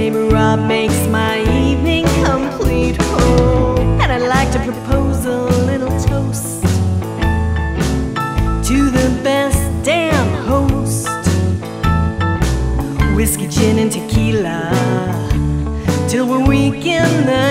neighbor Rob makes my evening complete. Oh, and I'd like to propose a little toast to the best damn host. Whiskey, gin, and tequila till we're weak in the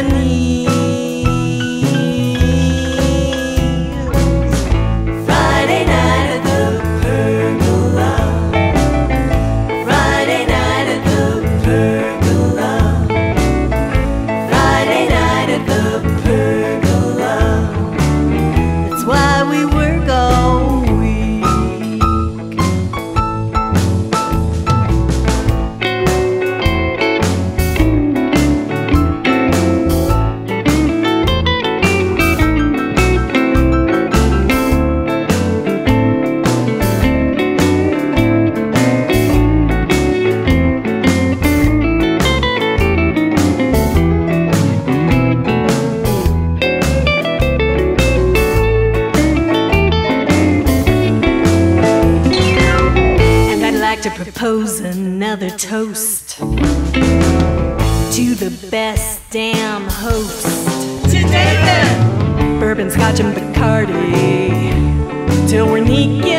pose another toast to the best damn host. Today then, bourbon, scotch, and Bacardi till we're naked.